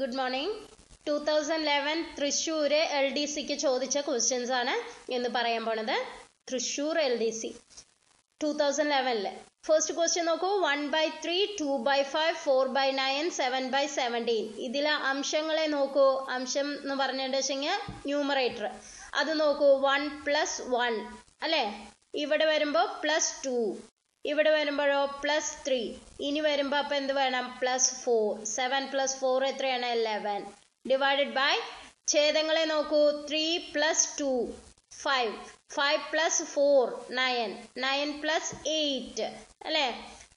Good morning two thousand eleven Thrissur L D സിക്ക് ചോദിച്ച questions ആണ് എന്ന് പറയാൻ പോണത്. Thrissur L D C two thousand ലെവനിൽ first question നോക്കൂ. One by three two by five four by nine seven by seventeen ഇതിലെ അംശങ്ങളെ നോക്കൂ. അംശം എന്ന് പറഞ്ഞിട്ട് വെച്ചെങ്കിൽ ന്യൂമറേറ്റർ അത് നോക്കൂ. വൺ പ്ലസ് വൺ അല്ലേ? ഇവിടെ വരുമ്പോൾ പ്ലസ് ടു ഇവിടെ വരുമ്പോഴോ പ്ലസ് ത്രീ ഇനി വരുമ്പോൾ അപ്പം എന്ത് വേണം? Plus four seven plus four എത്രയാണ്? ലെവൻ ഡിവൈഡഡ് ബൈ ഛേദങ്ങളെ നോക്കൂ. Three plus two five five plus four nine nine plus eight അല്ലേ?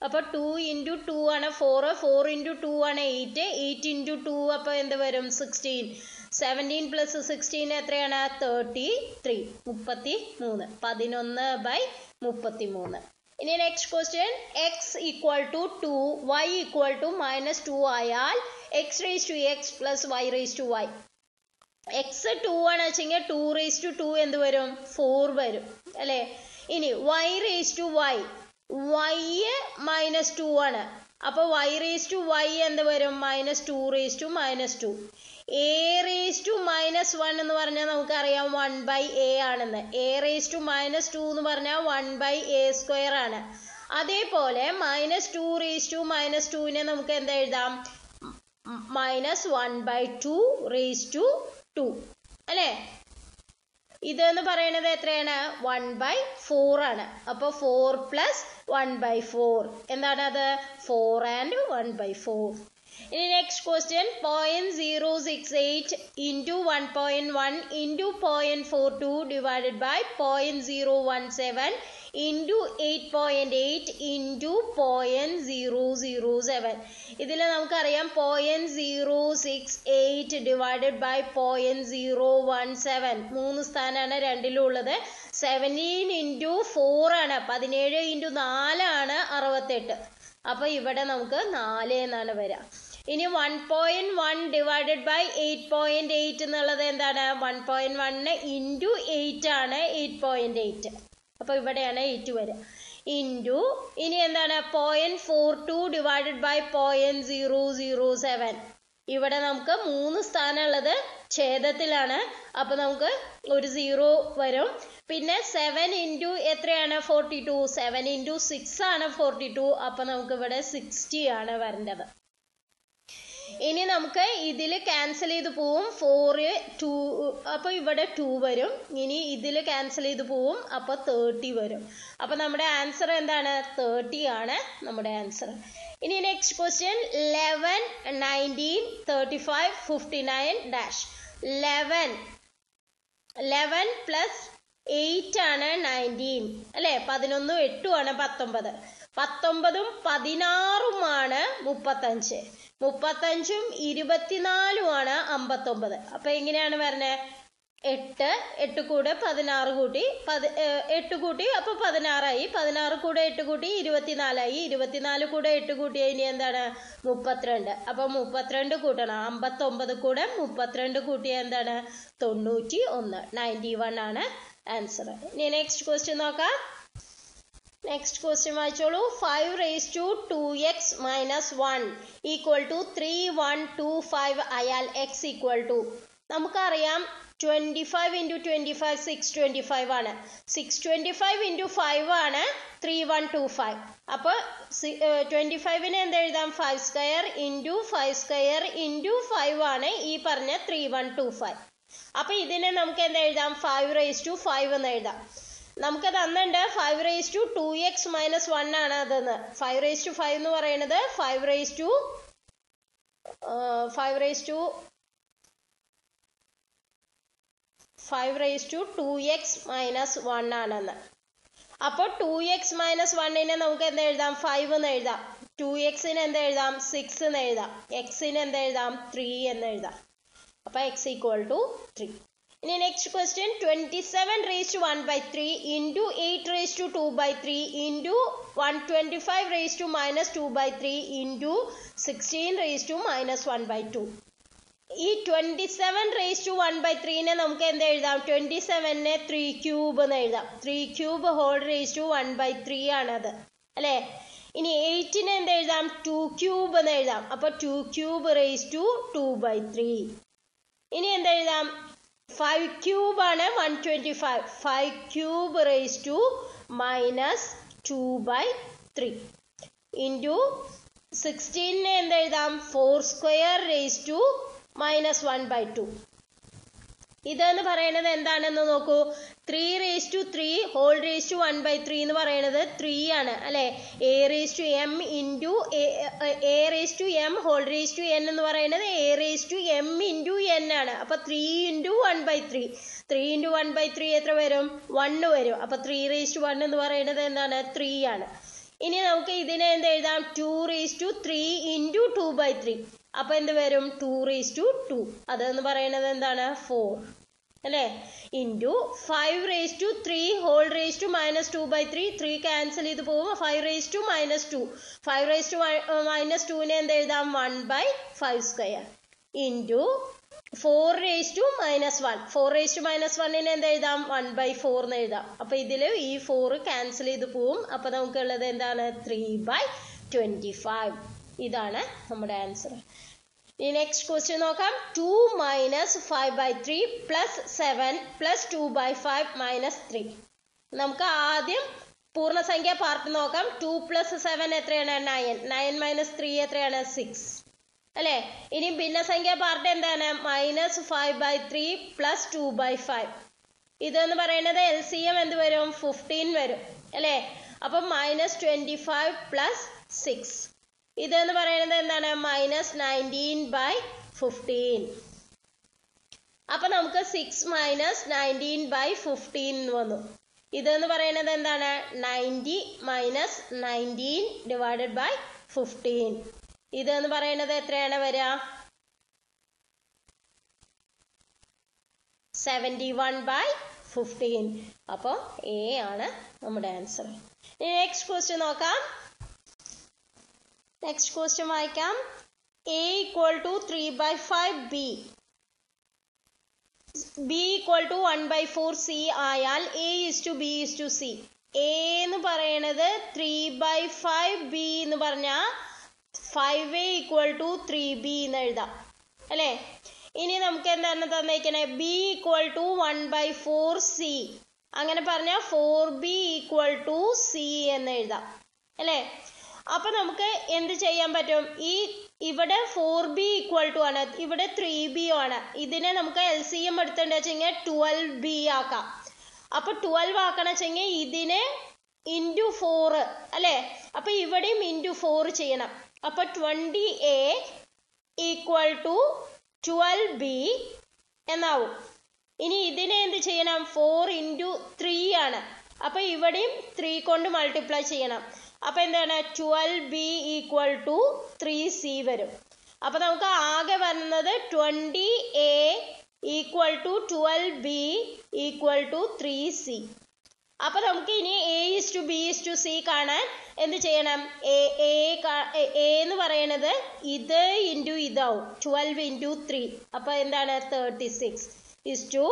അപ്പോൾ ടു ഇന്റു ടു ആണ് ഫോർ ഫോർ ഇന്റു ടു ആണ് എയ്റ്റ് എയ്റ്റ് ഇന്റു ടു അപ്പോൾ എന്ത് വരും? സിക്സ്റ്റീൻ സെവന്റീൻ പ്ലസ് സിക്സ്റ്റീൻ എത്രയാണ്? തേർട്ടി ത്രീ മുപ്പത്തി മൂന്ന് പതിനൊന്ന് ബൈ മുപ്പത്തി മൂന്ന് ഇനി next question X equal to two Y equal to minus two ആയാൽ X raise to X plus Y raise to Y X two ആണ് വെച്ചെങ്കിൽ ടു റേസ് ടു ടു എന്ത് വരും? ഫോർ വരും. അല്ലേ? ഇനി Y raise to Y Y minus two ആണ്. അപ്പോൾ വൈ റേസ് ടു വൈ എന്ത് വരും? Minus two raise to minus two A raise to minus one എന്ന് പറഞ്ഞാൽ നമുക്കറിയാം വൺ ബൈ എ ആണെന്ന്. A raise to minus two എന്ന് പറഞ്ഞാൽ വൺ ബൈ എ സ്ക്വയർ ആണ്. അതേപോലെ minus two raise to minus ടുവിനെ നമുക്ക് എന്താ എഴുതാം? Minus one by two raise to two two? ഇതെന്ന് പറയണത് എത്രയാണ്? വൺ ബൈ ഫോർ ആണ്. അപ്പോൾ four plus one by four എന്താണ് അത്? Four and one by four ഇനി next question point zero six eight into one point one into point four two divided by point zero one seven into eight point eight into point zero zero seven ഇതിൽ നമുക്കറിയാം point zero six eight divided by point zero one seven മൂന്ന് സ്ഥാനമാണ് രണ്ടിലുള്ളത് seventeen into ഫോറാണ് പതിനേഴ് into നാലാണ് അറുപത്തെട്ട്. അപ്പോൾ ഇവിടെ നമുക്ക് നാല് എന്നാണ് വരിക. ഇനി one point one divided by eight point eight എന്നുള്ളത് എന്താണ്? One point one into eight ആണ് എയ്റ്റ് പോയിന്റ് എയ്റ്റ് അപ്പോൾ ഇവിടെയാണ് എയ്റ്റ് വരിക. ഇന്റു ഇനി എന്താണ്? Point four two divided by point zero zero seven ഇവിടെ നമുക്ക് മൂന്ന് സ്ഥാനമുള്ളത് ഛേദത്തിലാണ്. അപ്പൊ നമുക്ക് ഒരു സീറോ വരും. പിന്നെ സെവൻ ഇന്റു എത്രയാണ്? Forty two seven into six ആണ് ഫോർട്ടി ടു അപ്പൊ നമുക്ക് ഇവിടെ സിക്സ്റ്റി ആണ് വരേണ്ടത്. ഇനി നമുക്ക് ഇതിൽ ക്യാൻസൽ ചെയ്ത് പോവും. ഫോറ് ടു അപ്പോൾ ഇവിടെ ടു വരും. ഇനി ഇതിൽ ക്യാൻസൽ ചെയ്ത് പോവും. അപ്പോൾ തേർട്ടി വരും. അപ്പോൾ നമ്മുടെ ആൻസർ എന്താണ്? തേർട്ടി ആണ് നമ്മുടെ ആൻസർ ഇനി next question eleven nineteen thirty five fifty nine dash eleven eleven plus eight ആണ് നയന്റീൻ അല്ലേ? പതിനൊന്നും എട്ടും ആണ് പത്തൊമ്പത്. പത്തൊമ്പതും പതിനാറുമാണ് മുപ്പത്തഞ്ച്. മുപ്പത്തഞ്ചും ഇരുപത്തിനാലുമാണ് അമ്പത്തൊമ്പത്. അപ്പൊ എങ്ങനെയാണ് പറഞ്ഞത് എട്ട് എട്ട് കൂടെ പതിനാറ് കൂട്ടി പതി എട്ട് കൂട്ടി അപ്പോൾ പതിനാറായി. പതിനാറ് കൂടെ എട്ട് കൂട്ടി ഇരുപത്തിനാലായി. ഇരുപത്തിനാല് കൂടെ എട്ട് കൂട്ടി ഇനി എന്താണ്? മുപ്പത്തിരണ്ട്. അപ്പോൾ മുപ്പത്തിരണ്ട് കൂട്ടണം. അമ്പത്തൊമ്പത് കൂടെ മുപ്പത്തിരണ്ട് കൂട്ടിയ എന്താണ്? തൊണ്ണൂറ്റി ഒന്ന് നയന്റി വൺ ആണ് ആൻസർ. ഇനി നെക്സ്റ്റ് ക്വസ്റ്റ്യൻ നോക്കാം. നെക്സ്റ്റ് ക്വസ്റ്റ്യൻ വായിച്ചോളൂ. Five raise to two X minus one equal to three one two five അയാൽ X equal to. നമുക്കറിയാം twenty five into twenty five six twenty five ആണ് six twenty five into five ആണ് three one two five അപ്പോൾ twenty ഫൈവിന് എന്ത് എഴുതാം? Five square into five square into five ആണ് ഈ പറഞ്ഞ ത്രീ വൺ ടു ഫൈവ് അപ്പോൾ ഇതിനെ നമുക്ക് എന്ത് എഴുതാം? ഫൈവ് റേസ് ടു ഫൈവ് എന്ന് എഴുതാം. നമുക്ക് തന്നിട്ടുണ്ട് five raise to two X minus one ആണ് അതെന്ന്. ഫൈവ് റേസ് ടു ഫൈവ് എന്ന് പറയുന്നത് five raise to five raise to five raise to two X minus one ആണെന്ന്. അപ്പോൾ ടു എക്സ് മൈനസ് വണ്ണിനെ നമുക്ക് എന്ത് എഴുതാം? ഫൈവ് എന്ന് എഴുതാം. ടു എക്സിന് എന്ത് എഴുതാം? സിക്സ് എന്ന് എഴുതാം. എക്സിന് എന്ത് എഴുതാം? ത്രീ എന്ന് എഴുതാം. അപ്പോൾ എക്സ് ഈക്വൽ ടു ത്രീ ഇനി next question twenty seven raise to one by three into eight raise to two by three into one twenty five raise to minus two by three into sixteen raise to minus one by two ഈ twenty seven raise to one by ത്രീനെ നമുക്ക് എന്ത് എഴുതാം? Twenty സെവനെ three cube എന്ന് എഴുതാം. Three cube whole raise to one by three ആണത്. അല്ലേ? ഇനി എയ്റ്റിന് എന്ത് എഴുതാം? ടു ക്യൂബ് എന്ന് എഴുതാം. അപ്പൊ two cube raise to two by three ഇനി എന്ത് എഴുതാം? ഫൈവ് ക്യൂബ് ആണ് one twenty five five cube raise to minus two by three into സിക്സ്റ്റീനെ എന്ത് എഴുതാം? Four square raise to minus one by two ഇതെന്ന് പറയുന്നത് എന്താണെന്ന് നോക്കൂ. Three raise to three whole raise to one by three എന്ന് പറയുന്നത് three ആണ് അല്ലെ? A raise to M into A raise to M whole raise to N എന്ന് പറയുന്നത് A raise to M into N ആണ്. അപ്പൊ three into one by three three into one by three എത്ര വരും? വണ്ണ് വരും. അപ്പൊ ത്രീ റേസ് ടു വൺ എന്ന് പറയുന്നത് എന്താണ്? ത്രീ ആണ്. ഇനി നമുക്ക് ഇതിനെ എന്ത് എഴുതാം? Two raise to three into two by three അപ്പൊ എന്ത് വരും? ടു റീസ് ടു ടു അതെന്ന് പറയുന്നത് എന്താണ്? ഫോർ അല്ലേ? Into five raise to three whole raise to minus two by three three cancel ചെയ്ത് പോകും five raise to minus two five raise to minus ടുവിനെ എന്ത് എഴുതാം? One by five square into four raise to minus one four raise to minus വണ്ണിന് എന്ത് എഴുതാം? One by four എന്ന് എഴുതാം. അപ്പൊ ഇതിൽ ഈ ഫോർ ക്യാൻസൽ ചെയ്ത് പോവും. അപ്പൊ നമുക്കുള്ളത് എന്താണ്? ത്രീ ബൈ ട്വന്റി ഫൈവ് ഇതാണ് നമ്മുടെ ആൻസർ ഇനി നെക്സ്റ്റ് ക്വസ്റ്റ്യൻ നോക്കാം. Two minus five by three plus seven plus two by five minus three നമുക്ക് ആദ്യം പൂർണസംഖ്യ പാർട്ട് നോക്കാം. ടു പ്ലസ് സെവൻ എത്രയാണ്? നയൻ നയൻ മൈനസ് ത്രീ എത്രയാണ്? സിക്സ് അല്ലെ? ഇനി ഭിന്നസംഖ്യ പാർട്ട് എന്താണ്? Minus five by three plus two by five ഇതെന്ന് പറയുന്നത് എൽ സി എം എന്ത് വരും? ഫിഫ്റ്റീൻ വരും. അല്ലേ? അപ്പൊ minus twenty five plus six ഇതെന്ന് പറയുന്നത് എന്താണ്? മൈനസ് നയന്റീൻ ബൈ ഫിഫ്റ്റീൻ അപ്പൊ നമുക്ക് six minus nineteen by fifteen വന്നു. ഇതെന്ന് പറയുന്നത് എന്താണ്? Ninety minus nineteen divided by fifteen ഇതെന്ന് പറയുന്നത് എത്രയാണ് വരിക? സെവന്റി വൺ ബൈ ഫിഫ്റ്റീൻ അപ്പോൾ എ ആണ് നമ്മുടെ ആൻസർ നെക്സ്റ്റ് ക്വസ്റ്റ്യൻ നോക്കാം. നെക്സ്റ്റ് ക്വസ്റ്റ്യൻ വായിക്കാം. A equal to three by five B B equal to one by four C ആയാൽ A is to B is to C A എന്ന് പറയണത് three by five B എന്ന് പറഞ്ഞാൽ five A equal to three B എന്ന് എഴുതാം. അല്ലേ? ഇനി നമുക്ക് എന്താണ് തന്നേക്കണേ? B equal to one by four C അങ്ങനെ പറഞ്ഞാൽ four B equal to C എന്ന് എഴുതാം. അല്ലേ? അപ്പൊ നമുക്ക് എന്ത് ചെയ്യാൻ പറ്റും? ഈ ഇവിടെ ഫോർ ബി ഈക്വൽ ടു ആണ്. ഇവിടെ ത്രീ ബി ആണ്. ഇതിനെ നമുക്ക് എൽ സി എം എടുത്തിട്ട് വെച്ചെങ്കിൽ ട്വൽവ് ബി ആക്കാം. അപ്പൊ ട്വൽവ് ആക്കണ വെച്ചെങ്കിൽ ഇതിനെ ഇന്റു ഫോർ അല്ലേ? അപ്പൊ ഇവിടെയും ഇന്റു ഫോർ ചെയ്യണം. അപ്പൊ twenty A equal to twelve B എന്നാവും. ഇനി ഇതിനെ എന്ത് ചെയ്യണം? ഫോർ ഇന്റു ത്രീ ആണ്. അപ്പൊ ഇവിടെയും ത്രീ കൊണ്ട് മൾട്ടിപ്ലൈ ചെയ്യണം. അപ്പൊ എന്താണ്? Twelve B equal to three C വരും. അപ്പൊ നമുക്ക് ആകെ വരുന്നത് twenty A equal to twelve B equal to three C അപ്പൊ നമുക്ക് ഇനി A is to B is to C കാണാൻ എന്ത് ചെയ്യണം? എ എന്ന് പറയണത് ഇത് ഇന്റു ഇതാവും. ട്വൽവ് ഇന്റു ത്രീ അപ്പൊ എന്താണ്? Thirty six is to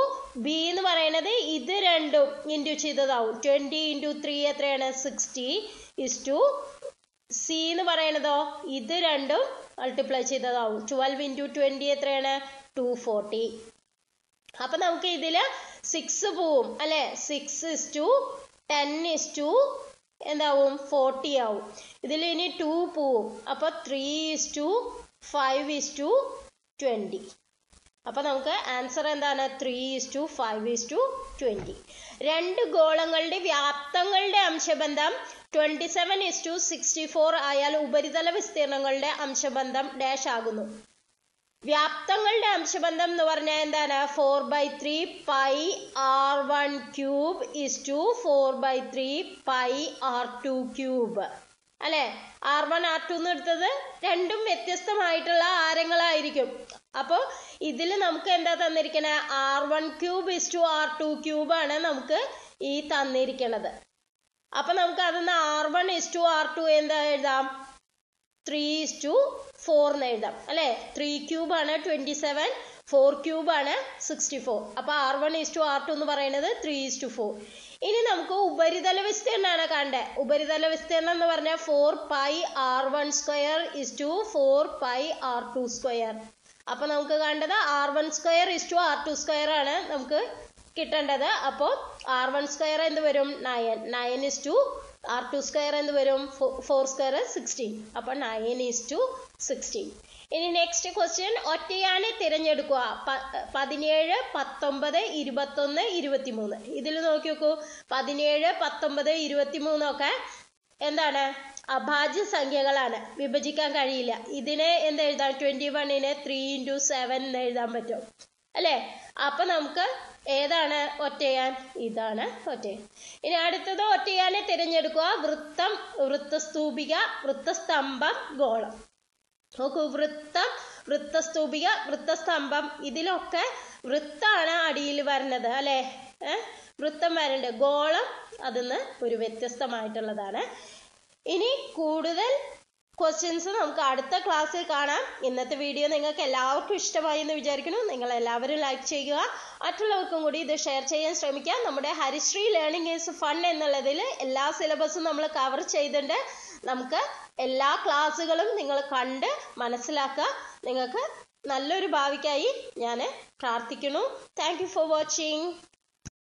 B എന്ന് പറയണത് ഇത് രണ്ടും ഇന്റു ചെയ്തതാവും. ട്വന്റി ഇന്റു ത്രീ എത്രയാണ്? സിക്സ്റ്റി ഇസ് ടു സി എന്ന് പറയണതോ? ഇത് രണ്ടും മൾട്ടിപ്ലൈ ചെയ്തതാവും. ട്വൽവ് ഇന്റു ട്വന്റി എത്രയാണ്? ടു ഫോർട്ടി അപ്പൊ നമുക്ക് ഇതിൽ സിക്സ് പോവും അല്ലെ? Six is to ten is to എന്താവും? ഫോർട്ടി ആവും. ഇതിൽ ഇനി ടു പോവും. അപ്പൊ three is to five is to twenty അപ്പൊ നമുക്ക് ആൻസർ എന്താണ്? Three is to five is to twenty രണ്ട് ഗോളങ്ങളുടെ വ്യാപ്തങ്ങളുടെ അംശബന്ധം twenty seven is to sixty four ആയാൽ ഉപരിതല വിസ്തീർണങ്ങളുടെ അംശബന്ധം ഡാഷ് ആകുന്നു. വ്യാപ്തങ്ങളുടെ അംശബന്ധം എന്ന് പറഞ്ഞാൽ എന്താണ്? Four by three pi R one cube is to four by three pi R two cube അല്ലെ? ആർ വൺ ആർ ടു എന്ന് എടുത്തത് രണ്ടും വ്യത്യസ്തമായിട്ടുള്ള ആരങ്ങളായിരിക്കും. അപ്പോൾ ഇതിൽ നമുക്ക് എന്താ തന്നിരിക്കണേ? R one cube is to R two cube ആണ് നമുക്ക് ഈ തന്നിരിക്കണത്. അപ്പൊ നമുക്ക് അതിന്ന് R one is to R two എന്താ എഴുതാം? ത്രീ ഈസ് ടു ഫോർ എന്ന് എഴുതാം. അല്ലെ? ത്രീ ക്യൂബ് ആണ് ട്വന്റി സെവൻ ഫോർ ക്യൂബ് ആണ് സിക്സ്റ്റി ഫോർ അപ്പൊ R one is to R two എന്ന് പറയുന്നത് ത്രീ ഈസ് ടു ഫോർ ഇനി നമുക്ക് ഉപരിതല വിസ്തീർണമാണ് കണ്ടത് ഉപരിതല വിസ്തീർണം എന്ന് പറഞ്ഞാൽ four pi R one square is to four pi R two square അപ്പൊ നമുക്ക് കണ്ടത് R one square is to R two square ആണ് നമുക്ക് കിട്ടേണ്ടത്. അപ്പോൾ ആർ വൺ സ്ക്വയർ എന്ത് വരും? Nine nine is to R two square എന്ത് വരും? ഫോർ സ്ക്വയർ സിക്സ്റ്റീൻ അപ്പൊ നയൻ ഈസ് ടു സിക്സ്റ്റീൻ ഇനി നെക്സ്റ്റ് ക്വസ്റ്റ്യൻ ഒറ്റയാനെ തിരഞ്ഞെടുക്കുക. പതിനേഴ് പത്തൊമ്പത് ഇരുപത്തൊന്ന് ഇരുപത്തിമൂന്ന്. ഇതിൽ നോക്കി നോക്കൂ. പതിനേഴ് പത്തൊമ്പത് ഇരുപത്തിമൂന്നൊക്കെ എന്താണ്? അഭാജ്യ സംഖ്യകളാണ്. വിഭജിക്കാൻ കഴിയില്ല. ഇതിനെ എന്ത് എഴുതാം ട്വന്റി വണ്ണിനെ ത്രീ ഇന്റു സെവൻ എന്ന് എഴുതാൻ പറ്റും. അല്ലേ? അപ്പൊ നമുക്ക് ഏതാണ് ഒറ്റയാൻ? ഇതാണ് ഒറ്റയാൻ. ഇനി അടുത്തത് ഒറ്റയാനെ തിരഞ്ഞെടുക്കുക. വൃത്തം വൃത്തസ്തൂപിക വൃത്തസ്തംഭം ഗോളം. നോക്കൂ വൃത്തം വൃത്തസ്തൂപിക വൃത്തസ്തംഭം. ഇതിലൊക്കെ വൃത്താണ് അടിയിൽ വരുന്നത് അല്ലെ? വൃത്തം വരണ്ട്. ഗോളം അതിന്ന് ഒരു വ്യത്യസ്തമായിട്ടുള്ളതാണ്. ഇനി കൂടുതൽ ക്വസ്റ്റ്യൻസ് നമുക്ക് അടുത്ത ക്ലാസ്സിൽ കാണാം. ഇന്നത്തെ വീഡിയോ നിങ്ങൾക്ക് എല്ലാവർക്കും ഇഷ്ടമായി എന്ന് വിചാരിക്കുന്നു. നിങ്ങൾ എല്ലാവരും ലൈക്ക് ചെയ്യുക. മറ്റുള്ളവർക്കും കൂടി ഇത് ഷെയർ ചെയ്യാൻ ശ്രമിക്കുക നമ്മുടെ ഹരിശ്രീ ലേണിംഗ് ഈസ് ഫൺ എന്നുള്ളതിൽ എല്ലാ സിലബസും നമ്മൾ കവർ ചെയ്തിട്ടുണ്ട്. നമുക്ക് എല്ലാ ക്ലാസ്സുകളും നിങ്ങൾ കണ്ട് മനസ്സിലാക്കുക. നിങ്ങൾക്ക് നല്ലൊരു ഭാവിക്കായി ഞാൻ പ്രാർത്ഥിക്കുന്നു. Thank for watching